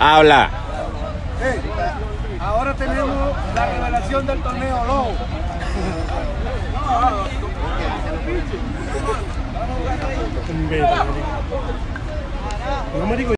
Habla. ahora tenemos la revelación del torneo Lobo. No.